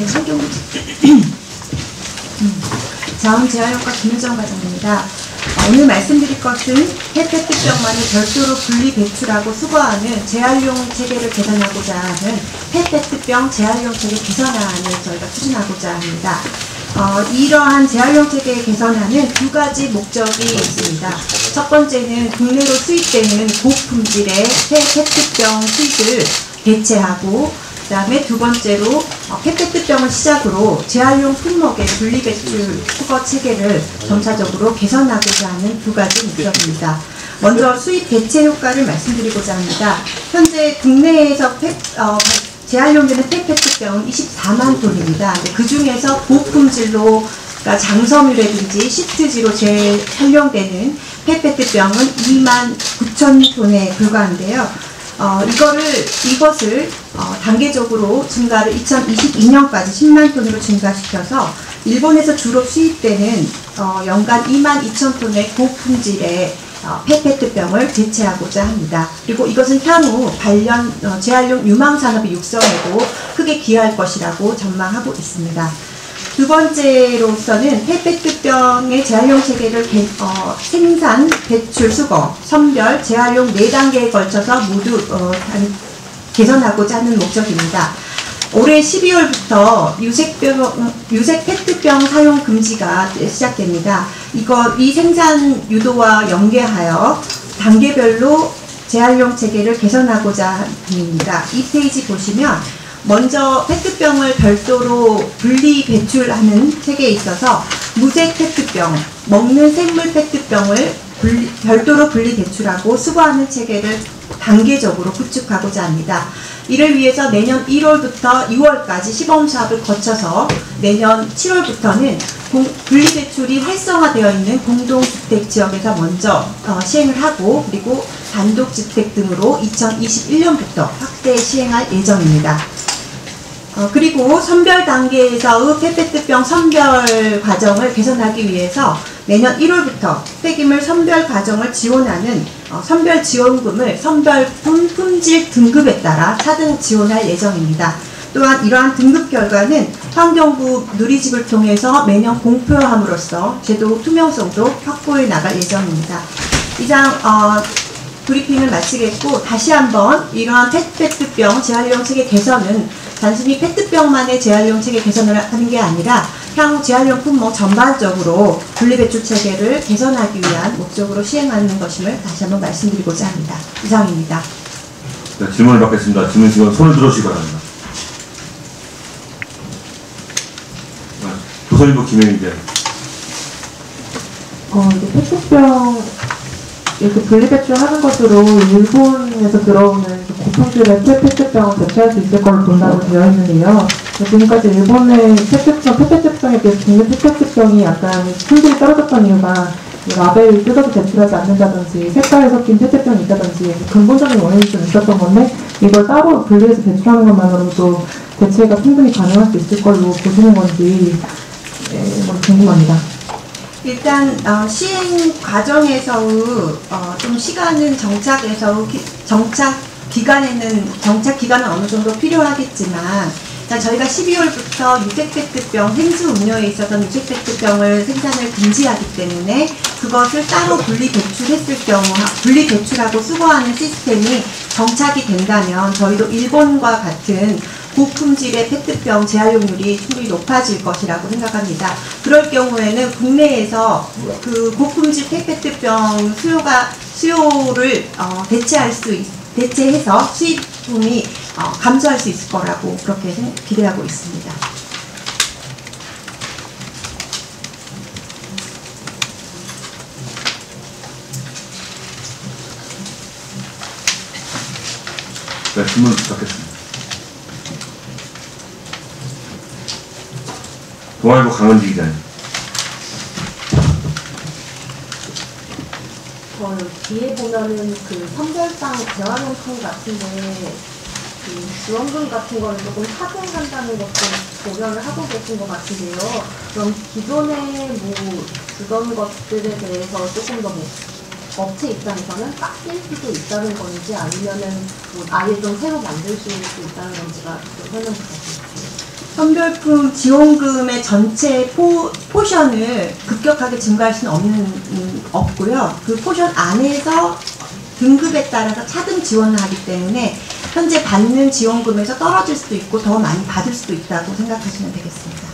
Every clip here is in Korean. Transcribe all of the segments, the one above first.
네, 설경 자음 재활용과 김유정 과장입니다. 어, 오늘 말씀드릴 것은 페페트병만을 별도로 분리 배출하고 수거하는 재활용 체계를 개선하고자 하는 페페트병 재활용 체계 개선안을 저희가 추진하고자 합니다. 어, 이러한 재활용 체계 개선안은 두 가지 목적이 있습니다. 첫 번째는 국내로 수입되는 고품질의 페페트병 수입을 대체하고 그 다음에 두 번째로 어, 페페트병을 시작으로 재활용 품목의 분리배출 수거 체계를 점차적으로 개선하고자 하는 두 가지 목적입니다. 먼저 수입 대체 효과를 말씀드리고자 합니다. 현재 국내에서 페, 어, 재활용되는 페페트병은 24만 톤입니다. 그 중에서 고품질로 그러니까 장섬유라든지 시트지로 재활용되는 페페트병은 2만 9천 톤에 불과한데요. 어, 이거를, 이것을 어, 단계적으로 증가를 2022년까지 10만 톤으로 증가시켜서 일본에서 주로 수입되는 어, 연간 2만 2천 톤의 고품질의 어, 페페트병을 대체하고자 합니다. 그리고 이것은 향후 관련 어, 재활용 유망 산업의 육성에도 크게 기여할 것이라고 전망하고 있습니다. 두 번째로서는 페페트병의 재활용 체계를 개, 어, 생산, 배출, 수거, 선별, 재활용 네 단계에 걸쳐서 모두 어, 개선하고자 하는 목적입니다. 올해 12월부터 유색병, 유색 페트병 사용 금지가 시작됩니다. 이거 이 생산 유도와 연계하여 단계별로 재활용 체계를 개선하고자 합니다. 이 페이지 보시면 먼저 페트병을 별도로 분리 배출하는 체계에 있어서 무색 페트병, 먹는 생물 페트병을 분리, 별도로 분리 배출하고 수거하는 체계를 단계적으로 구축하고자 합니다. 이를 위해서 내년 1월부터 6월까지 시범 사업을 거쳐서 내년 7월부터는 분리배출이 활성화되어 있는 공동주택 지역에서 먼저 어, 시행을 하고 그리고 단독주택 등으로 2021년부터 확대 시행할 예정입니다. 어, 그리고 선별 단계에서의 페페트병 선별 과정을 개선하기 위해서 내년 1월부터 폐기물 선별 과정을 지원하는 어, 선별 지원금을 선별품 품질 등급에 따라 차등 지원할 예정입니다. 또한 이러한 등급 결과는 환경부 누리집을 통해서 매년 공표함으로써 제도 투명성도 확보해 나갈 예정입니다. 이상 어, 브리핑을 마치겠고 다시 한번 이러한 페트병 재활용 체계 개선은 단순히 페트병만의 재활용 체계 개선을 하는 게 아니라 향후 재활용 품목 전반적으로 분리배출 체계를 개선하기 위한 목적으로 시행하는 것임을 다시 한번 말씀드리고자 합니다. 이상입니다. 네, 질문을 받겠습니다. 질문 시간 손을 들어주시기 바랍니다. 네, 조선일보 김혜인재. 어, 이제 페트병 이렇게 분리배출하는 것으로 일본에서 들어오는 고품질의 페트병을 대체할 수 있을 걸로 본다고 되어 있는데요. 지금까지 일본의 페트병, 페트병에 비해서 국내 페트병이 약간 품질이 떨어졌던 이유가 라벨을 뜯어서 제출하지 않는다든지 색깔이 섞인 페트병이 있다든지 근본적인 원인이 좀 있었던 건데 이걸 따로 분리해서 배출하는 것만으로도 대체가 충분히 가능할 수 있을 걸로 보시는 건지 예, 뭐 궁금합니다. 일단 어, 시행 과정에서의 어, 좀 시간은 정착에서 정착 기간에는 정착 기간은 어느 정도 필요하겠지만 저희가 12월부터 유색페트병 생수 음료에 있어서 유색페트병을 생산을 금지하기 때문에 그것을 따로 분리 배출했을 경우 분리 배출하고 수거하는 시스템이 정착이 된다면 저희도 일본과 같은 고품질의 페트병 재활용률이 충분히 높아질 것이라고 생각합니다. 그럴 경우에는 국내에서 그 고품질 페트병 수요가 수요를 어, 대체할 수 있, 대체해서 수입품이 어, 감소할 수 있을 거라고 그렇게 기대하고 있습니다. 네, 질문 부탁했습니다. 동아일보 강은지 기자님. 저 뒤에 보면은 그 선별상 재활용품 같은데 그 지원금 같은 거를 조금 하중한다는 것도 고려를 하고 계신 것 같은데요. 그럼 기존에 뭐 주던 것들에 대해서 조금 더뭐 업체 입장에서는 깎일 수도 있다는 건지 아니면은 뭐 아예 좀 새로 만들 수 있다는 건지가 좀 설명 부탁드립니다. 선별품 지원금의 전체 포, 포션을 급격하게 증가할 수는 없는, 음, 없고요. 그 포션 안에서 등급에 따라서 차등 지원을 하기 때문에 현재 받는 지원금에서 떨어질 수도 있고 더 많이 받을 수도 있다고 생각하시면 되겠습니다.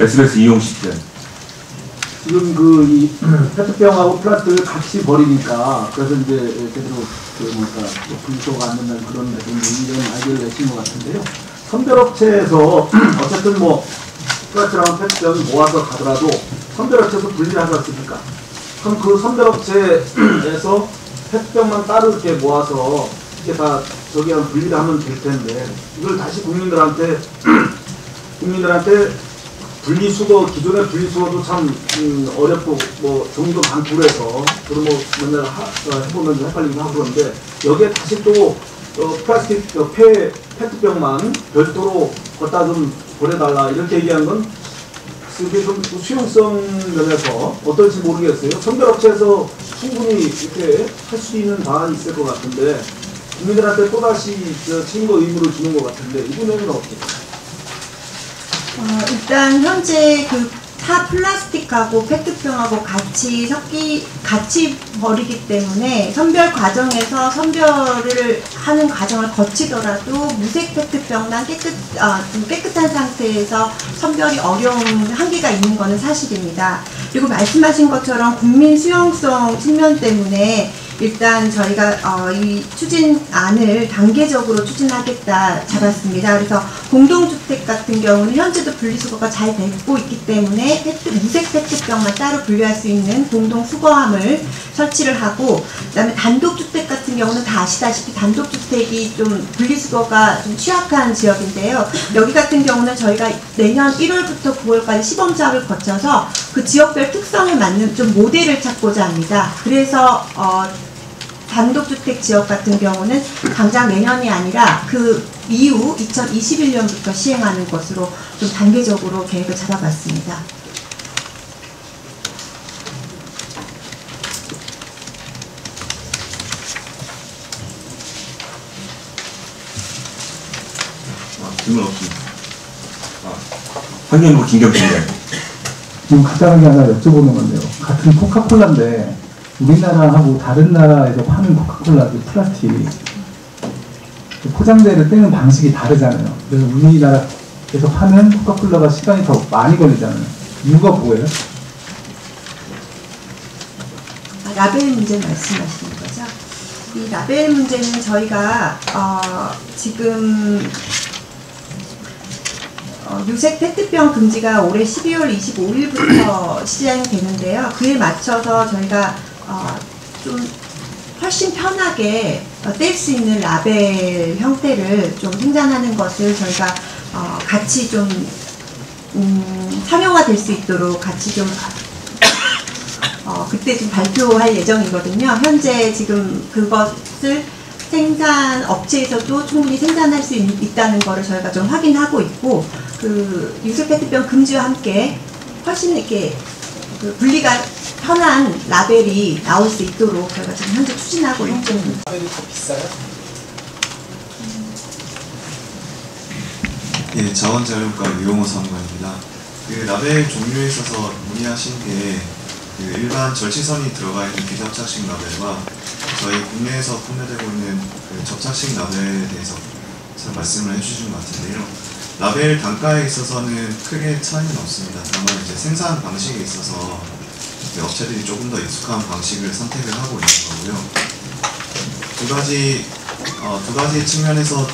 SBS 이용식 대 지금 그 이 페트병하고 플라스틱을 같이 버리니까 그래서 이제 제대로 그 뭔가 분리수거가 안 된다는 그런 이런 아이디어를 내신 것 같은데요. 선별업체에서 어쨌든 뭐 플라스틱이랑 페트병 모아서 가더라도 선별업체에서 분리를 하지 않습니까? 그럼 그 선별업체에서 페트병만 따로 이렇게 모아서 이렇게 다 저기 한 분리를 하면 될 텐데 이걸 다시 국민들한테 국민들한테 분리수거 기존의 분리수거도 참 음, 어렵고 뭐 종류도 많고 그래서 저도 뭐 맨날 하, 어, 해보면 좀 헷갈리긴 하고 그런데 여기에 다시 또 어, 플라스틱 어, 폐 페트병만 별도로 갖다 좀 보내달라 이렇게 얘기한 건 그게 좀 수용성 면에서 어떨지 모르겠어요. 선별업체에서 충분히 이렇게 할 수 있는 방안이 있을 것 같은데 국민들한테 또다시 저 책임과 의무를 주는 것 같은데 이 부분은 어떻게? 어, 일단 현재 그 타 플라스틱하고 페트병하고 같이 섞이 같이 버리기 때문에 선별 과정에서 선별을 하는 과정을 거치더라도 무색 페트병만 깨끗 아, 좀 깨끗한 상태에서 선별이 어려운 한계가 있는 것은 사실입니다. 그리고 말씀하신 것처럼 국민 수용성 측면 때문에 일단 저희가 어, 이 추진안을 단계적으로 추진하겠다 잡았습니다. 그래서 공동주택 같은 경우는 현재도 분리수거가 잘 되고 있기 때문에 페트, 무색 페트병만 따로 분류할 수 있는 공동 수거함을 설치를 하고 그다음에 단독주택 같은 경우는 다 아시다시피 단독주택이 좀 분리수거가 좀 취약한 지역인데요. 여기 같은 경우는 저희가 내년 1월부터 9월까지 시범 사업을 거쳐서 그 지역별 특성에 맞는 좀 모델을 찾고자 합니다. 그래서 어, 단독주택 지역 같은 경우는 당장 내년이 아니라 그 이후 2021년부터 시행하는 것으로 좀 단계적으로 계획을 잡아봤습니다. 아, 질문 없습니다. 아, 환경부 김경진 대 지금 간단하게 하나 여쭤보는 건데요. 같은 코카콜라인데 우리나라하고 다른 나라에서 파는 코카콜라 그 플라스틱 그 포장재를 떼는 방식이 다르잖아요. 그래서 우리나라에서 파는 코카콜라가 시간이 더 많이 걸리잖아요. 이유가 뭐예요? 아, 라벨 문제 말씀하시는 거죠? 이 라벨 문제는 저희가 어, 지금 어, 유색 페트병 금지가 올해 12월 25일부터 시행되는데요. 그에 맞춰서 저희가 어, 좀 훨씬 편하게 어, 뗄수 있는 라벨 형태를 좀 생산하는 것을 저희가 어, 같이 좀 음, 상용화될 수 있도록 같이 좀 어, 그때 좀 발표할 예정이거든요. 현재 지금 그것을 생산 업체에서도 충분히 생산할 수 있, 다는 것을 저희가 좀 확인하고 있고 그 유색 페트병 금지와 함께 훨씬 이렇게 그 분리가 편한 라벨이 나올 수 있도록 저희가 지금 현재 추진하고 있습니다. 예, 자원자료과 유용호 사무관입니다. 그 라벨 종류에 있어서 문의하신 게 그 일반 절취선이 들어가 있는 비접착식 라벨과 저희 국내에서 판매되고 있는 그 접착식 라벨에 대해서 잘 말씀을 해주신 것 같은데요. 라벨 단가에 있어서는 크게 차이는 없습니다. 다만 이제 생산 방식에 있어서 그 업체들이 조금 더 익숙한 방식을 선택을 하고 있는 거고요. 두 가지 어, 두 가지 측면에서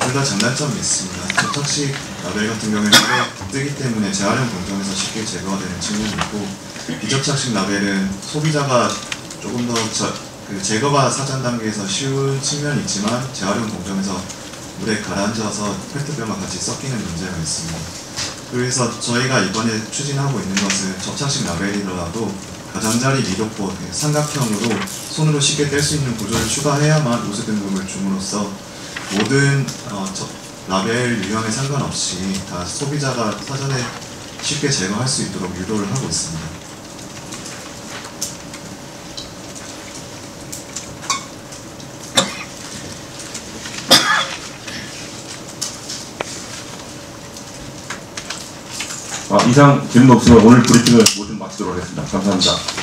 둘 다 장단점이 있습니다. 접착식 라벨 같은 경우에는 뜨기 때문에 재활용 공정에서 쉽게 제거가 되는 측면이 있고 비접착식 라벨은 소비자가 조금 더 저, 그 제거가 사전 단계에서 쉬운 측면이 있지만 재활용 공정에서 물에 가라앉아서 페트병과 같이 섞이는 문제가 있습니다. 그래서 저희가 이번에 추진하고 있는 것은 접착식 라벨이더라도 가장자리 미도포 그 삼각형으로 손으로 쉽게 뗄 수 있는 구조를 추가해야만 우수 등급을 줌으로써 모든 어, 저- 라벨 유형에 상관없이 다 소비자가 사전에 쉽게 제거할 수 있도록 유도를 하고 있습니다. 이상 질문 없으면 오늘 브리핑을 모두 마치도록 하겠습니다. 감사합니다.